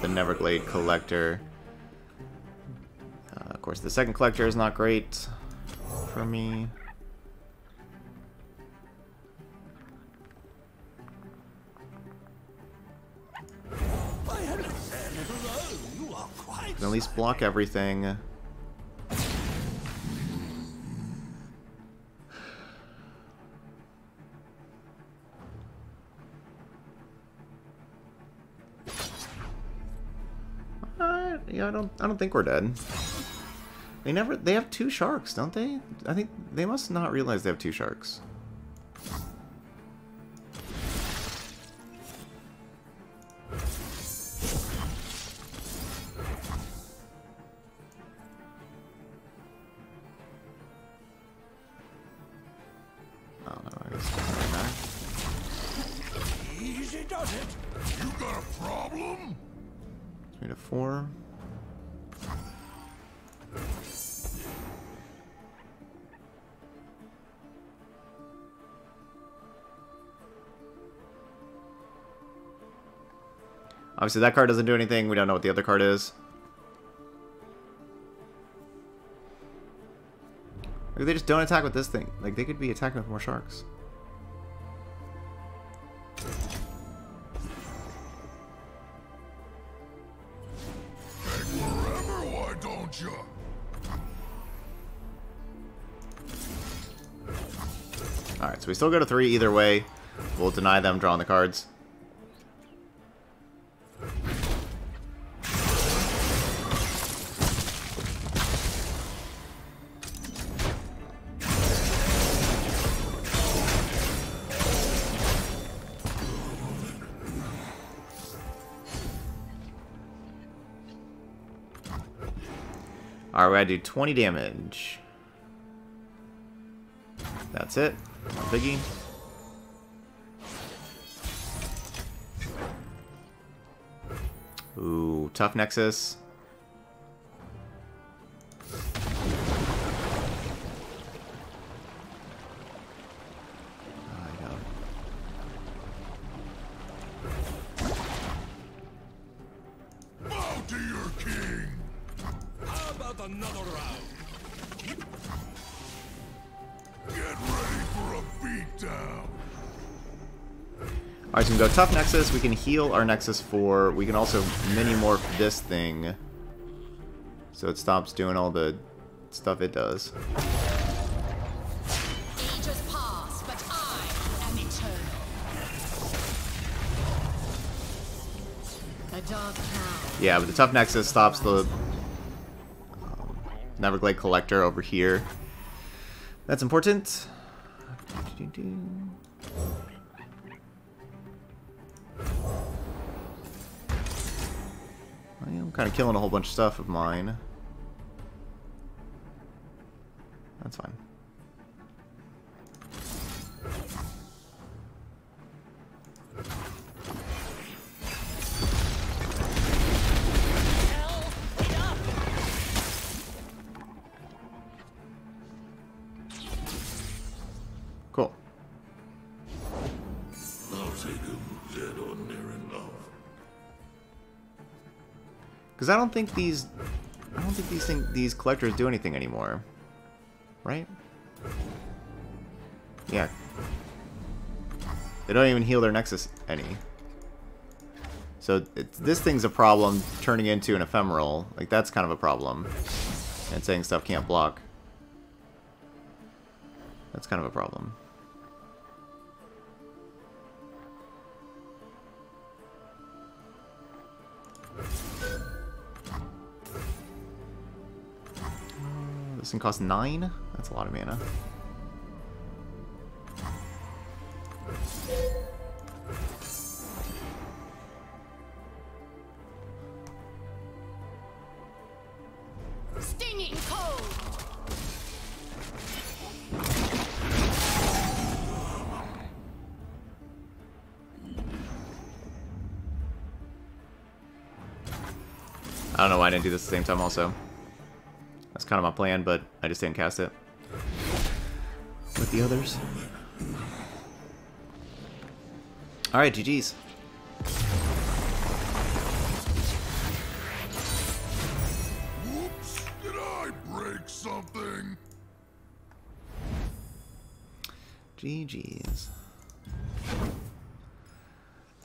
the Neverglade collector. Uh, of course, the second collector is not great for me. At least block everything. I don't. I don't think we're dead. They never. They have two sharks, don't they? I think they must not realize they have two sharks. Obviously, that card doesn't do anything. We don't know what the other card is. They just don't attack with this thing. Like, they could be attacking with more sharks. Take forever, why don't you? Alright, so we still go to three either way. We'll deny them drawing the cards. Alright, gotta do 20 damage. That's it. Biggie. Ooh, tough Nexus. How another round? Get ready for a beatdown! Alright, so we can go tough Nexus. We can heal our Nexus for. We can also mini morph this thing. So it stops doing all the stuff it does. Ages pass, but I am eternal. A dark cloud. Yeah, but the tough Nexus stops the Neverglade Collector over here. That's important. I am kind of killing a whole bunch of stuff of mine. Because I don't think these... I don't think these thing, these collectors do anything anymore. Right? Yeah. They don't even heal their Nexus any. So this thing's a problem turning into an ephemeral. Like, that's kind of a problem. And saying stuff can't block. That's kind of a problem. This thing costs 9? That's a lot of mana. Stinging cold. I don't know why I didn't do this at the same time also. That's kind of my plan, but I just didn't cast it. With the others. Alright, GG's. Whoops! Did I break something? GG's.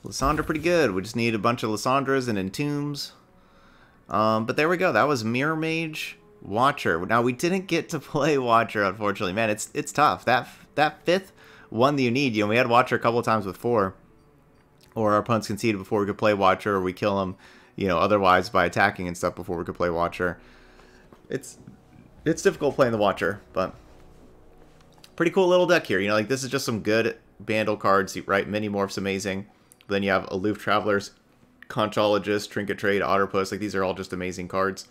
Lissandra pretty good. We just need a bunch of Lissandras and Entombs. Um, but there we go. That was Mirror Mage Watcher. Now we didn't get to play Watcher, unfortunately. Man, it's it's tough. That that fifth one that you need. You know, we had Watcher a couple times with four, or our opponents conceded before we could play Watcher, or we kill them, you know, otherwise by attacking and stuff before we could play Watcher. It's it's difficult playing the Watcher, but pretty cool little deck here. You know, like this is just some good Bandle cards, right? Mini Morph's amazing. But then you have Aloof Travelers, Conchologist, Trinket Trade, Otterpus. Like these are all just amazing cards.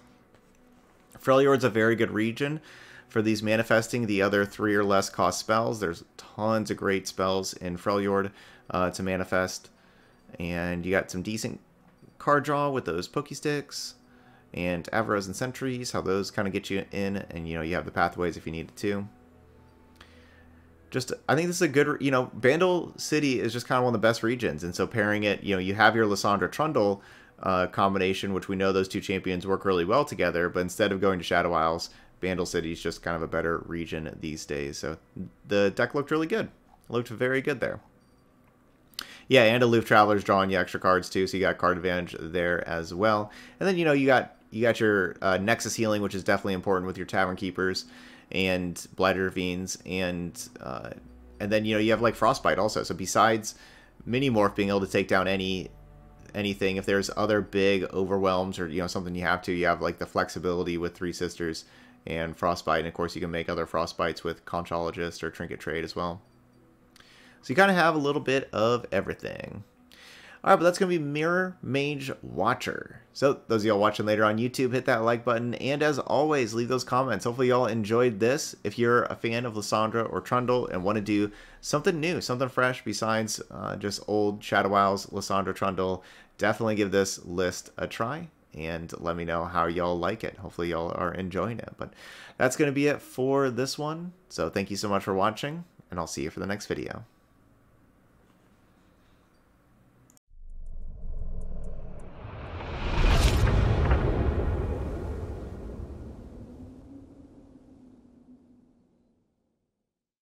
Freljord's a very good region for these manifesting the other three or less cost spells. There's tons of great spells in Freljord uh, to manifest. And you got some decent card draw with those Pokesticks and Avarosan Sentries, how those kind of get you in. And, you know, you have the pathways if you needed to just I think this is a good you know Bandle City is just kind of one of the best regions, and so pairing it, you know, you have your Lissandra Trundle uh, combination, which we know those two champions work really well together, but instead of going to Shadow Isles, Bandle City is just kind of a better region these days. So the deck looked really good, looked very good there. Yeah, and Aloof Traveler's drawing you extra cards too, so you got card advantage there as well. And then you know you got you got your uh, Nexus healing, which is definitely important with your Tavern Keepers and Blighted Ravines, and uh, and then you know you have like Frostbite also. So besides Mini Morph being able to take down any anything, if there's other big overwhelms or you know something you have to, you have like the flexibility with Three Sisters and Frostbite, and of course you can make other Frostbites with Conchologist or Trinket Trade as well. So you kind of have a little bit of everything. Alright, but that's going to be Mirror Mage Watcher. So, those of y'all watching later on YouTube, hit that like button. And as always, leave those comments. Hopefully y'all enjoyed this. If you're a fan of Lissandra or Trundle and want to do something new, something fresh besides uh, just old Shadow Isles, Lissandra, Trundle, definitely give this list a try. And let me know how y'all like it. Hopefully y'all are enjoying it. But that's going to be it for this one. So thank you so much for watching, and I'll see you for the next video.